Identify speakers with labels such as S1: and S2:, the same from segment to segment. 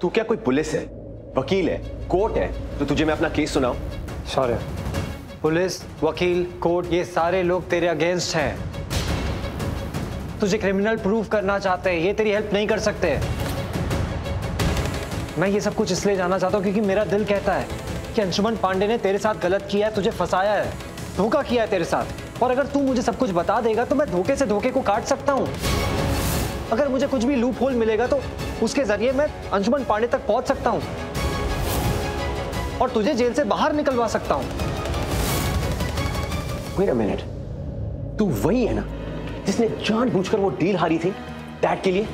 S1: तू क्या कोई पुलिस है? वकील है? कोर्ट है? तो तुझे मैं अपना केस सुनाऊं?
S2: शौर्य पुलिस, वकील, कोर्ट, ये सारे लोग तेरे अगेंस्ट हैं। तुझे क्रिमिनल प्रूव करना चाहते हैं, ये तेरी हेल्प नहीं कर सकते। मैं ये सब कुछ इसलिए जानना चाहता हूँ क्योंकि मेरा दिल कहता है कि अंशुमन पांडे ने तेरे साथ गलत किया है, तुझे फंसाया है। धोखा किया है तेरे साथ। और अगर तू मुझे सब कुछ बता देगा तो मैं धोखे से धोखे को काट सकता हूँ। अगर मुझे कुछ भी लूप होल मिलेगा तो उसके ज़रिए मैं अंशुमन पांडे तक पहुँच सकता हूँ। और तुझे जेल से बाहर निकलवा सकता हूँ।
S1: वेट अ मिनट तू वही है ना जिसने जानबूझकर वो डील हारी थी डैड के लिए?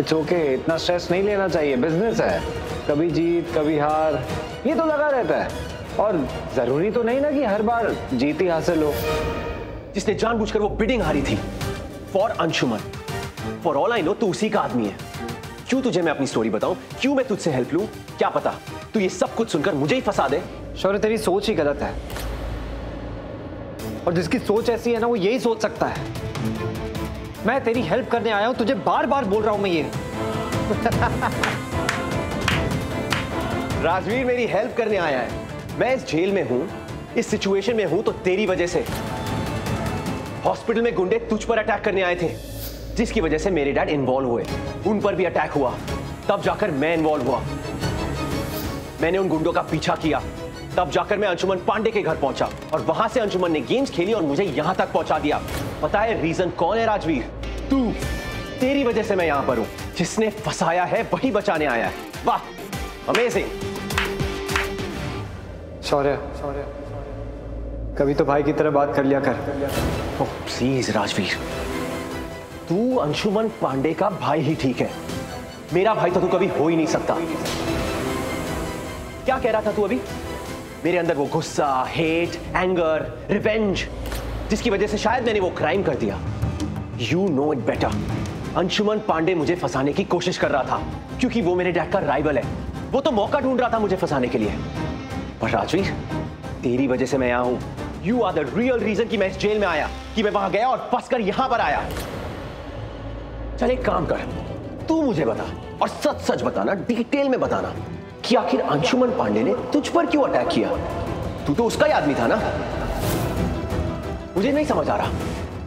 S2: इट्स ओके okay, इतना स्ट्रेस नहीं लेना चाहिए. बिज़नेस है. कभी जीत कभी हार. ये तो लगा रहता है। और ज़रूरी तो नहीं ना कि हर बार जीत ही हासिल हो।
S1: जिसने जानबूझकर वो बिडिंग हारी थी। For Anshuman for all I know तू उसी का आदमी है। क्यों तुझे मैं अपनी स्टोरी बताऊँ? क्यों मैं तुझसे हेल्प लूँ? क्या पता? तू ये सब कुछ सुनकर मुझे ही फंसा दे।
S2: शौर्य, तेरी सोच ही गलत है। और जिसकी सोच ऐसी है ना, वो यही सोच सकता है। मैं तेरी हेल्प करने आया हूँ, तुझे बार बार बोल रहा हूँ मैं ये।
S1: राजवीर मेरी हेल्प करने आया है। मैं इस जेल में हूँ, इस सिचुएशन में हूँ तो तेरी वजह से। हॉस्पिटल में गुंडे तुझ पर अटैक करने आए थे जिसकी वजह से मेरे डैड इन्वॉल्व हुए। उन पर भी अटैक हुआ। तब जाकर मैं इन्वॉल्व हुआ। मैंने उन गुंडों का पीछा किया। तब जाकर मैं अंशुमन पांडे के घर पहुँचा और वहाँ से अंशुमन ने गेम्स खेली और मुझे यहाँ तक पहुँचा दिया। पता है रीजन कौन है राजवीर? तू। तेरी वजह से मैं यहाँ पर हूँ। जिसने फंसाया है वही बचाने आया है। वाह अमेजिंग
S2: शौर्य। शौर्य। कभी तो भाई की तरह बात कर लिया कर।
S1: प्लीज़ राजवीर तू अंशुमन पांडे का भाई ही ठीक है। मेरा भाई तो तू कभी हो ही नहीं सकता। क्या कह रहा था तू अभी? मेरे अंदर वो गुस्सा हेट एंगर रिवेंज जिसकी वजह से शायद मैंने वो क्राइम कर दिया। You know it better Anshuman Pandey मुझे फंसाने की कोशिश कर रहा था, क्योंकि वो मेरे डैड का राइवल है। वो तो मौका ढूंढ रहा था मुझे फंसाने के लिए। पर राजवीर, तेरी वजह से मैं यहाँ हूँ। You are the real reason कि मैं इस जेल में आया, कि मैं वहाँ गया और फंस कर यहाँ पर आया। चल एक काम कर, तू मुझे बता और सच सच बताना डिटेल में बताना कि आखिर अंशुमन पांडे ने तुझ पर क्यों अटैक किया? तू तो उसका ही आदमी था ना? मुझे नहीं समझ आ रहा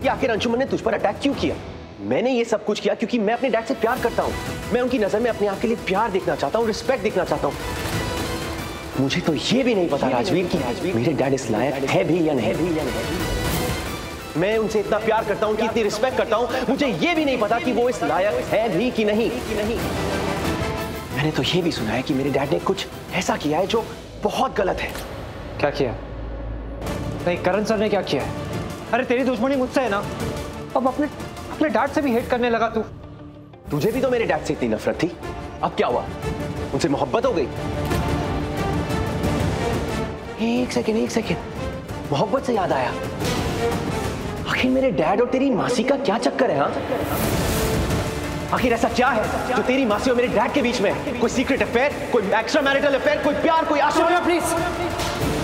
S1: कि आखिर अंशुमन ने तुझ पर अटैक क्यों किया। मैंने ये सब कुछ किया क्योंकि मैं अपने डैड से प्यार करता हूँ। मैं उनकी नज़र में अपने आप के लिए प्यार देखना चाहता हूँ रिस्पेक्ट देखना चाहता हूँ। मुझे तो ये भी नहीं पता राजवीर की राजवीर। मेरे डैड इस लायक है भी या नहीं? भी या नहीं? मैं उनसे इतना प्यार करता हूँ कि इतनी रिस्पेक्ट करता हूँ मुझे ये भी नहीं पता कि वो इस लायक है भी कि नहीं। कि नहीं मैंने तो ये भी सुना है कि मेरे डैड ने कुछ ऐसा किया है जो बहुत गलत है।
S2: क्या किया? नहीं करण सर ने क्या किया है? अरे तेरी दुश्मनी मुझसे है ना? अब अपने अपने डैड से भी हेट करने लगा तू।
S1: तुझे भी तो मेरे डैड से इतनी नफरत थी। अब क्या हुआ? उनसे मोहब्बत हो गई। एक सेकेंड एक सेकेंड मोहब्बत से याद आया। आखिर मेरे डैड और तेरी मासी का क्या चक्कर है हाँ? आखिर ऐसा क्या है जो तेरी मासी और मेरे डैड के बीच में कोई सीक्रेट अफेयर कोई एक्स्ट्रा मैरिटल अफेयर कोई प्यार, कोई आशा
S2: प्लीज़